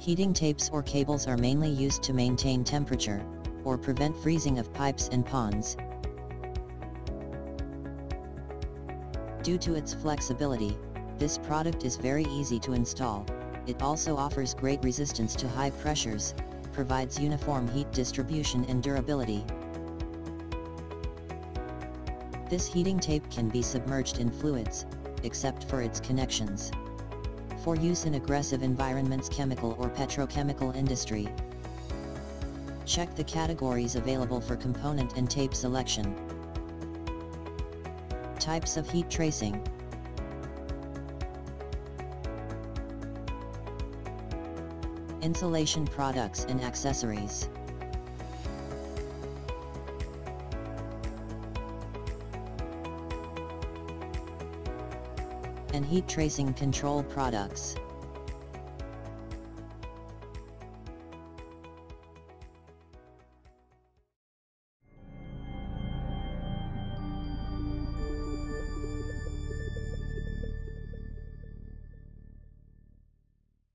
Heating tapes or cables are mainly used to maintain temperature, or prevent freezing of pipes and ponds. Due to its flexibility, this product is very easy to install, it also offers great resistance to high pressures, provides uniform heat distribution and durability. This heating tape can be submerged in fluids, except for its connections. For use in aggressive environments chemical or petrochemical industry. Check the categories available for component and tape selection. Types of heat tracing. Insulation products and accessories. And heat tracing control products.